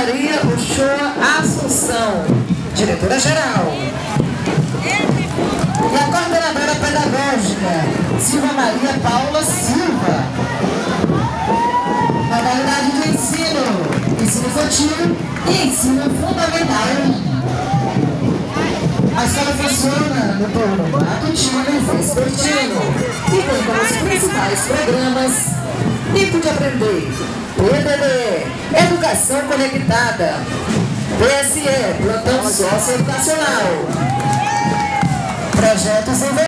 Maria Uchoa Assunção, diretora-geral. E a coordenadora pedagógica, Silva Maria Paula Silva. Modalidade de ensino, ensino infantil e ensino fundamental. A escola funciona no turno matutino e vespertino e tem como os principais programas Tipo de Aprender, PDD, Educação Conectada, PSE, Plantão Socioeducacional, Projetos